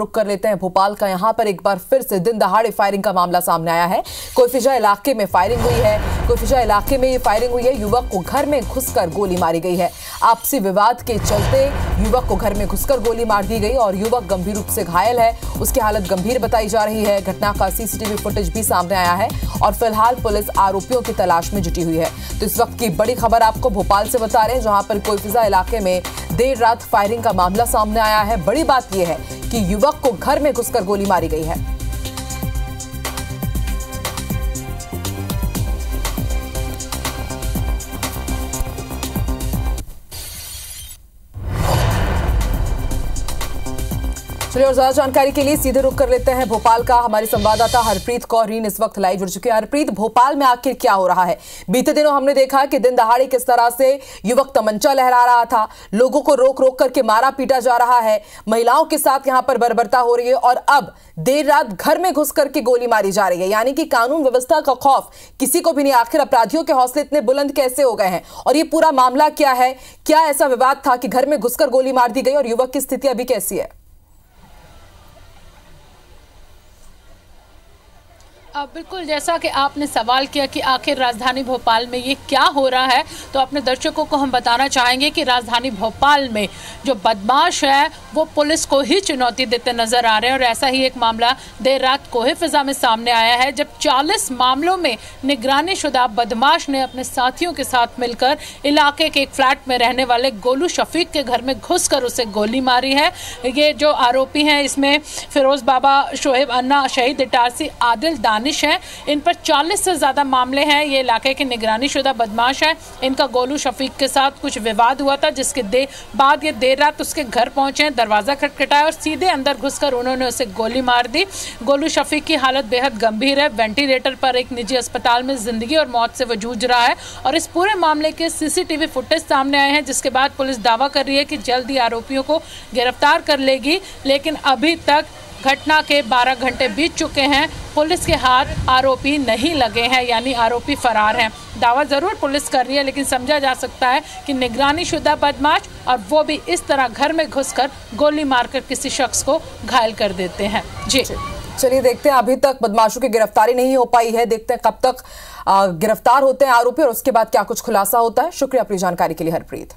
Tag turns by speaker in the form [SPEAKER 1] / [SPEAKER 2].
[SPEAKER 1] रुक कर लेते हैं। भोपाल का यहाँ पर एक बार फिर से दिन दहाड़े फायरिंग का मामला सामने आया है। कोफिजा इलाके में फायरिंग हुई है। कोफिजा इलाके में ये फायरिंग हुई है। युवक को घर में घुसकर गोली मारी गई है। आपसी विवाद के चलते युवक को घर में घुसकर गोली मार दी गई और युवक गंभीर रूप से घायल है। उसकी हालत गंभीर बताई जा रही है। घटना का सीसीटीवी फुटेज भी सामने आया है और फ़िलहाल पुलिस आरोपियों की तलाश में जुटी हुई है। तो इस वक्त की बड़ी खबर आपको भोपाल से बता रहे हैं, जहाँ पर कोलफिजा इलाके में देर रात फायरिंग का मामला सामने आया है। बड़ी बात यह है कि युवक को घर में घुसकर गोली मारी गई है। चलिए और ज़्यादा जानकारी के लिए सीधे रुक कर लेते हैं भोपाल का हमारे संवाददाता हरप्रीत कौर। रीन इस वक्त लाइव जुड़ चुके हैं। हरप्रीत, भोपाल में आखिर क्या हो रहा है? बीते दिनों हमने देखा कि दिन दहाड़ी किस तरह से युवक तमंचा लहरा रहा था, लोगों को रोक रोक करके मारा पीटा जा रहा है, महिलाओं के साथ यहाँ पर बर्बरता हो रही है और अब देर रात घर में घुस करके गोली मारी जा रही है। यानी कि कानून व्यवस्था का खौफ किसी को भी नहीं। आखिर अपराधियों के हौसले इतने बुलंद कैसे हो गए हैं? और ये पूरा मामला क्या है? क्या ऐसा विवाद था कि घर में घुसकर गोली मार दी गई और युवक की स्थिति अभी कैसी है?
[SPEAKER 2] बिल्कुल, जैसा कि आपने सवाल किया कि आखिर राजधानी भोपाल में ये क्या हो रहा है तो अपने दर्शकों को हम बताना चाहेंगे कि राजधानी भोपाल में जो बदमाश है, वो पुलिस को ही चुनौती देते नज़र आ रहे हैं और ऐसा ही एक मामला देर रात कोहे फिजा में सामने आया है, जब 40 मामलों में निगरानी शुदा बदमाश ने अपने साथियों के साथ मिलकर इलाके के एक फ्लैट में रहने वाले गोलू शफीक के घर में घुस उसे गोली मारी है। ये जो आरोपी हैं, इसमें फिरोज बाबा शोहेब अन्ना, शहीद इटारसी, आदिल दानिश दानिश हैं। इन पर 40 से ज़्यादा मामले हैं। ये इलाके के निगरानी शुदा बदमाश हैं। इनका गोलू शफीक के साथ कुछ विवाद हुआ था, जिसके दे बाद ये देर रात उसके घर पहुँचे, दरवाज़ा खटखटाया और सीधे अंदर घुसकर उन्होंने उसे गोली मार दी। गोलू शफीक की हालत बेहद गंभीर है। वेंटिलेटर पर एक निजी अस्पताल में ज़िंदगी और मौत से वो जूझ रहा है और इस पूरे मामले के सीसीटीवी फुटेज सामने आए हैं, जिसके बाद पुलिस दावा कर रही है कि जल्द ही आरोपियों को गिरफ़्तार कर लेगी, लेकिन अभी तक घटना के 12 घंटे बीत चुके हैं। पुलिस के हाथ आरोपी नहीं लगे हैं, यानी आरोपी फरार हैं। दावा ज़रूर पुलिस कर रही है, लेकिन समझा जा सकता है कि निगरानी शुदा बदमाश और वो भी इस तरह घर में घुसकर गोली मारकर किसी शख्स को घायल कर देते हैं। जी।
[SPEAKER 1] चलिए देखते हैं, अभी तक बदमाशों की गिरफ्तारी नहीं हो पाई है, देखते हैं कब तक गिरफ़्तार होते हैं आरोपी और उसके बाद क्या कुछ खुलासा होता है। शुक्रिया अपनी जानकारी के लिए, हरप्रीत।